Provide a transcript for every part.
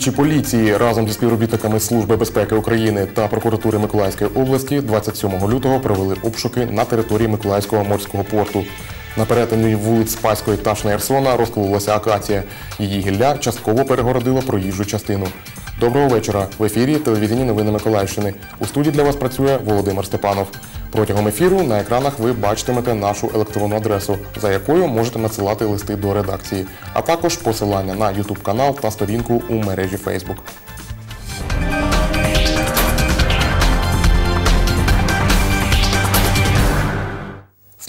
Слідчі поліції разом зі співробітниками Служби безпеки України та прокуратури Миколаївської області 27 лютого провели обшуки на території Миколаївського морського порту. На перетині вулиць Спаської та Шнейрсона розкололася акація. Її гілля частково перегородило проїжджу частину. Доброго вечора. В ефірі телевізійні новини Миколаївщини. У студії для вас працює Володимир Степанов. Протягом ефіру на екранах ви бачитимете нашу електронну адресу, за якою можете надсилати листи до редакції, а також посилання на YouTube канал та сторінку у мережі Facebook.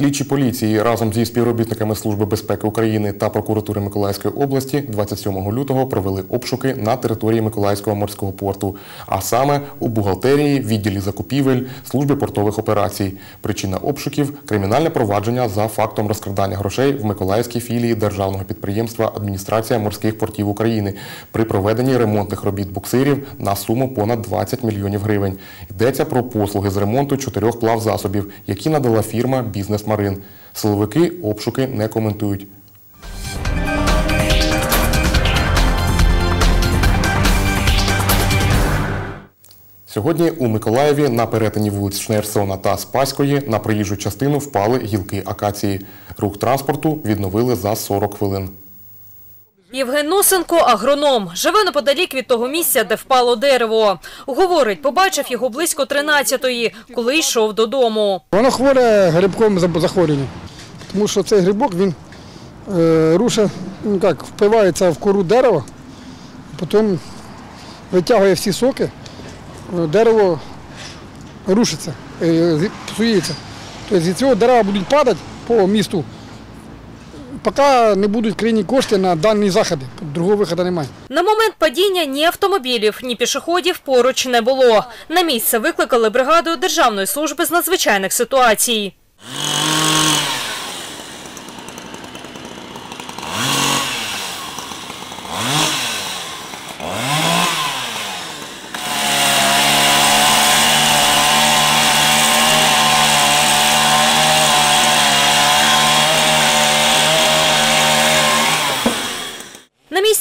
Слідчі поліції разом зі співробітниками Служби безпеки України та прокуратури Миколаївської області 27 лютого провели обшуки на території Миколаївського морського порту, а саме у бухгалтерії, відділі закупівель, службі портових операцій. Причина обшуків кримінальне провадження за фактом розкрадання грошей в Миколаївській філії державного підприємства Адміністрація морських портів України при проведенні ремонтних робіт буксирів на суму понад 20 мільйонів гривень. Йдеться про послуги з ремонту чотирьох плавзасобів, які надала фірма Бізнес Марин. Силовики обшуки не коментують. Сьогодні у Миколаєві на перетині вулиць Шнерсона та Спаської на проїжджу частину впали гілки акації. Рух транспорту відновили за 40 хвилин. Євген Носенко – агроном. Живе неподалік від того місця, де впало дерево. Говорить, побачив його близько 13-ї, коли йшов додому. Воно хворе грибком за- захворювання, тому що цей грибок він е, руше, ну як, впивається в кору дерева, потім витягує всі соки, е, дерево рушиться, е, псується. Тобто з цього дерева будуть падати по місту, поки не будуть країні кошти на дані заходи. Другого виходу немає. На момент падіння ні автомобілів, ні пішоходів поруч не було. На місце викликали бригаду Державної служби з надзвичайних ситуацій.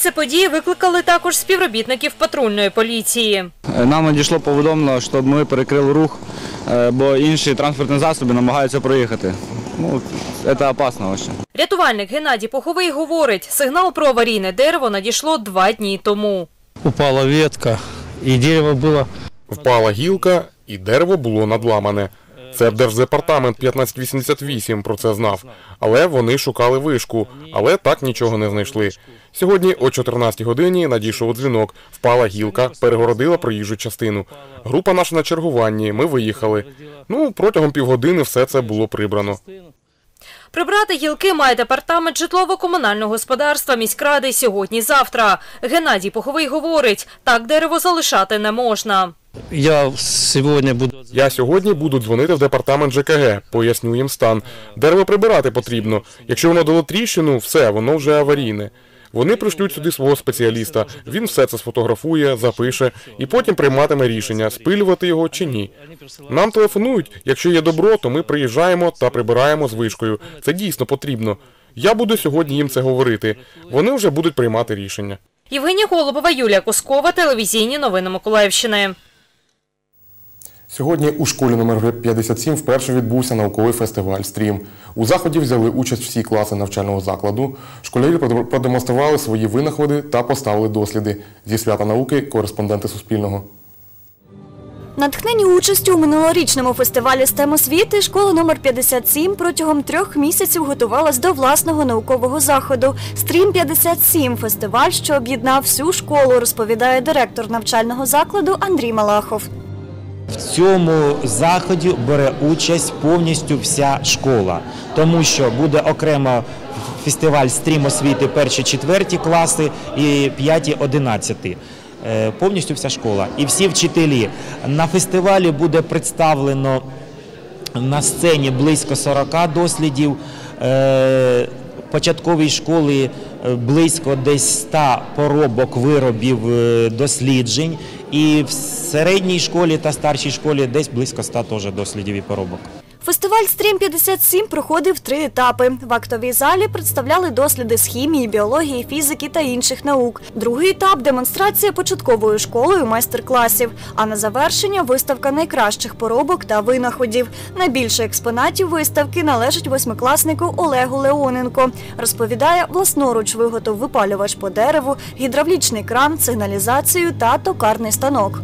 Місце події викликали також співробітників патрульної поліції. Нам надійшло повідомлено, щоб ми перекрили рух, е, бо інші транспортні засоби намагаються проїхати. Ну, це опасно дуже. Рятувальник Геннадій Пуховий говорить, сигнал про аварійне дерево надійшло два дні тому. упала ветка, и дерево было Впала гілка, і дерево було надламане. Це Держдепартамент 1588 про це знав. Але вони шукали вишку, але так нічого не знайшли. Сьогодні о 14 годині надійшов дзвінок. Впала гілка, перегородила проїжджу частину. Група наша на чергуванні. Ми виїхали. Ну протягом півгодини все це було прибрано. Прибрати гілки має департамент житлово-комунального господарства міськради сьогодні-завтра. Геннадій Пуховий говорить, так дерево залишати не можна. Я сегодня буду... Я сьогодні буду дзвонити в департамент ЖКГ, поясню їм стан. Дерево прибирати потрібно. Якщо воно дало тріщину, все, воно вже аварійне. Вони пришлють сюди свого спеціаліста. Він все це сфотографує, запише і потім прийматиме рішення, спилювати його чи ні. Нам телефонують. Якщо є добро, то ми приїжджаємо та прибираємо з вишкою. Це дійсно потрібно. Я буду сьогодні їм це говорити. Вони вже будуть приймати рішення. Євгенія Голубова, Юлія Кускова, телевізійні новини Миколаївщини. Сьогодні у школі номер 57 вперше відбувся науковий фестиваль Стрім. У заході взяли участь всі класи навчального закладу. Школярі продемонстрували свої винаходи та поставили досліди. Зі свята науки кореспонденти Суспільного. Натхнені участю у минулорічному фестивалі STEM освіти школа номер 57 протягом трьох місяців готувалась до власного наукового заходу. Стрім 57 фестиваль, що об'єднав всю школу, розповідає директор навчального закладу Андрій Малахов. В цьому заході бере участь повністю вся школа, тому що буде окремо фестиваль стрім освіти перші четверті класи і п'яті одинадцяти. Е, Повністю вся школа і всі вчителі. На фестивалі буде представлено на сцені близько 40 дослідів. Е, Початковій школи е, близько десь 100 поробок виробів досліджень, і в середній школі та старшій школі десь близько 100 теж дослідів і поробок. Фестиваль Стрім 57 проходив три етапи. В актовій залі представляли досліди з хімії, біології, фізики та інших наук. Другий етап демонстрація початковою школою майстер-класів. А на завершення виставка найкращих поробок та винаходів. Найбільше експонатів виставки належить восьмикласнику Олегу Леоненко. Розповідає, власноруч виготов випалювач по дереву, гідравлічний кран, сигналізацію та токарний станок.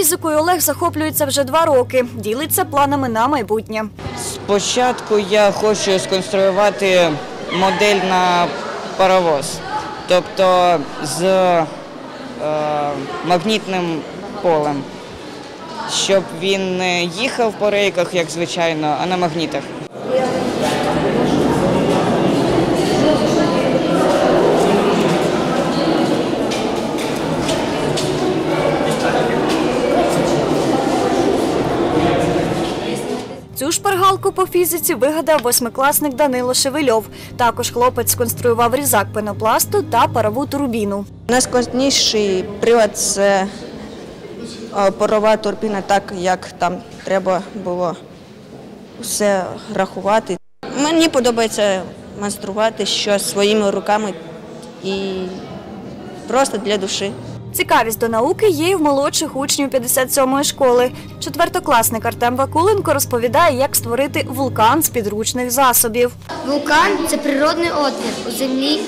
Фізикою Олег захоплюється вже два роки. Ділиться планами на майбутнє. Спочатку я хочу сконструювати модель на паровоз, тобто з е, магнітним полем, щоб він не їхав по рейках, як звичайно, а на магнітах. Цю шпаргалку по фізиці вигадав восьмикласник Данило Шевельов. Також хлопець сконструював різак пенопласту та парову турбіну. Найскладніший привод це е, парова турбіна, так як там треба було все рахувати. Мені подобається майструвати щось своїми руками і просто для душі. Цікавість до науки є і в молодших учнів 57-ї школи. Четвертокласник Артем Вакуленко розповідає, як створити вулкан з підручних засобів. Вулкан це природний отвір у землі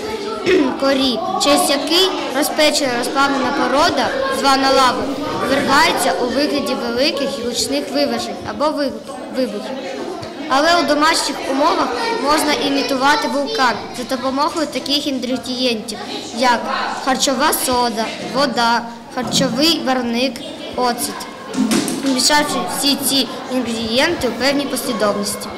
корі, через який розпечена розплавлена порода, звана лавою, вивергається у вигляді великих і гучних вивержень або ви- вибухів. Але у домашніх умовах можна імітувати вулкан за допомогою таких інгредієнтів, як харчова сода, вода, харчовий варник, оцет, мішавши всі ці інгредієнти у певній послідовності.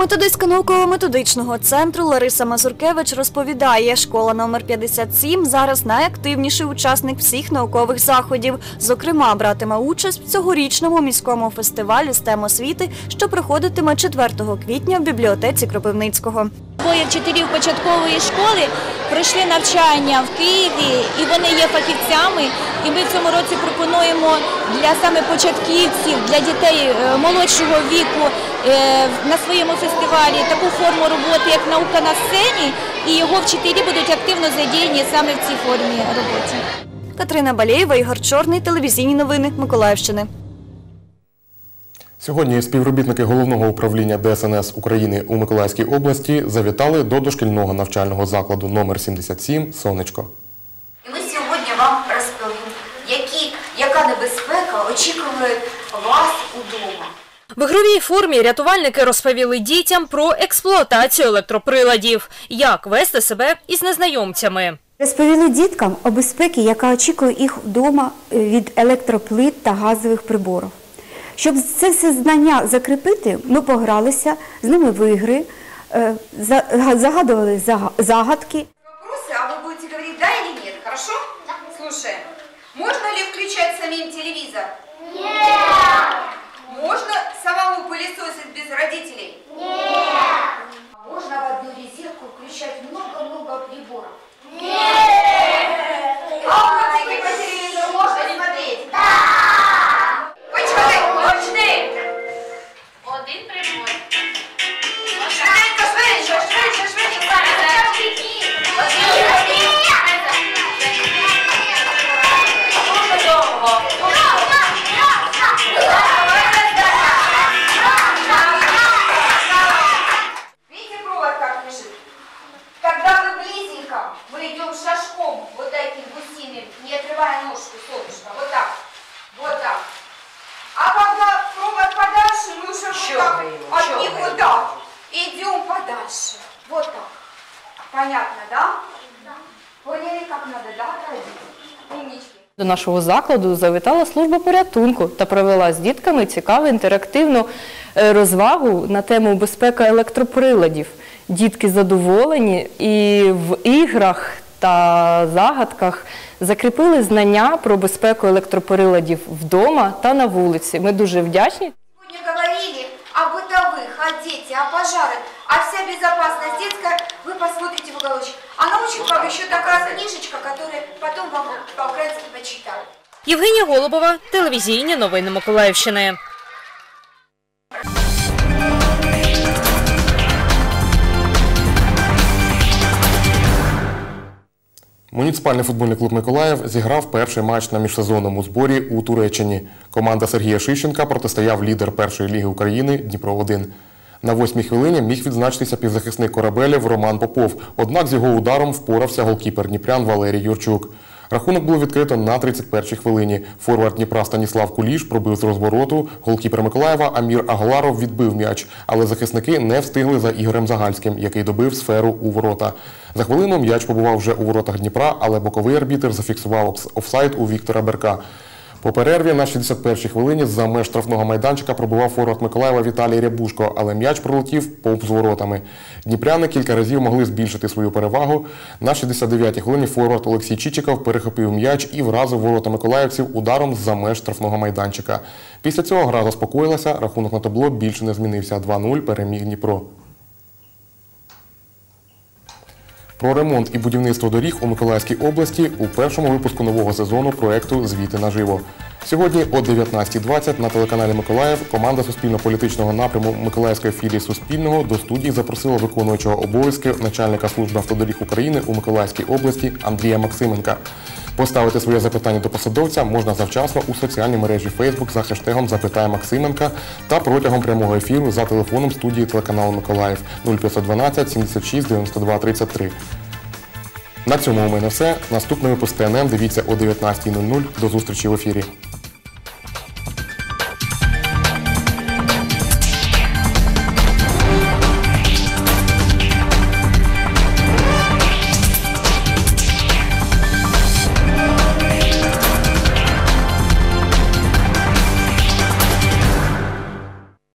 Методистка науково-методичного центру Лариса Мазуркевич розповідає, школа номер 57 зараз найактивніший учасник всіх наукових заходів. Зокрема, братиме участь в цьогорічному міському фестивалі з освіти, що проходитиме 4 квітня в бібліотеці Кропивницького. Двоє вчителів початкової школи пройшли навчання в Києві і вони є фахівцями. І ми в цьому році пропонуємо для саме початківців, для дітей е, молодшого віку на своєму фестивалі таку форму роботи, як наука на сцені, і його вчителі будуть активно задіяні саме в цій формі роботи. Катерина Балєєва, Ігор Чорний, телевізійні новини Миколаївщини. Сьогодні співробітники головного управління ДСНС України у Миколаївській області завітали до дошкільного навчального закладу номер 77 Сонечко. І ми сьогодні вам розповімо, які, яка небезпека очікує вас удома. В ігровій формі рятувальники розповіли дітям про експлуатацію електроприладів, як вести себе із незнайомцями. Розповіли діткам о безпеці, яка очікує їх вдома е, від електроплит та газових приборів. Щоб це все знання закріпити, ми погралися з ними в ігри, е, загадували загадки. Вопросы, а вы будете говорить да или нет, хорошо? Да. Можно ли включать самим телевизор? Нет. От него, да, идем подальше. Вот так. Понятно, да? Да. Поняли, как надо, да, родители? Умнички. До нашого закладу завітала служба порятунку та провела з дітками цікаву інтерактивну е, розвагу на тему безпека електроприладів. Дітки задоволені і в іграх та загадках закріпили знання про безпеку електроприладів вдома та на вулиці. Ми дуже вдячні. О дети, о пожарах, а вся безопасность детская, вы посмотрите в уголочек. А научит вам еще такая книжечка, которую потом вам украинцы почитают. Євгенія Голубова, телевізійні новини Миколаївщини. Муніципальний футбольний клуб Миколаїв зіграв перший матч на міжсезонному зборі у Туреччині. Команда Сергія Шищенка протистояв лідер першої ліги України Дніпро-1. На восьмій хвилині міг відзначитися півзахисник корабелів Роман Попов, однак з його ударом впорався голкіпер Дніпрян Валерій Юрчук. Рахунок було відкрито на 31-й хвилині. Форвард Дніпра Станіслав Куліш пробив з розвороту. Голкіпер Миколаєва Амір Агларов відбив м'яч, але захисники не встигли за Ігорем Загальським, який добив сферу у ворота. За хвилину м'яч побував вже у воротах Дніпра, але боковий арбітр зафіксував офс- офсайд у Віктора Берка. По перерві на 61-й хвилині за меж штрафного майданчика пробував форвард Миколаєва Віталій Рябушко, але м'яч пролетів повз воротами. Дніпряни кілька разів могли збільшити свою перевагу. На 69-й хвилині форвард Олексій Чичиков перехопив м'яч і вразив ворота миколаївців ударом з-за меж штрафного майданчика. Після цього гра заспокоїлася, рахунок на табло більше не змінився. 2-0 переміг Дніпро. Про ремонт і будівництво доріг у Миколаївській області у першому випуску нового сезону проекту Звіти наживо. Сьогодні о 19.20 на телеканалі Миколаїв команда суспільно-політичного напряму Миколаївської філії Суспільного до студії запросила виконуючого обов'язки начальника служби автодоріг України у Миколаївській області Андрія Максименка. Поставити своє запитання до посадовця можна завчасно у соціальній мережі Facebook за хештегом Запитає Максименка та протягом прямого ефіру за телефоном студії телеканалу Миколаїв 0512 76 92 33. На цьому у мене все. Наступний випуск ТНМ дивіться о 19.00. До зустрічі в ефірі.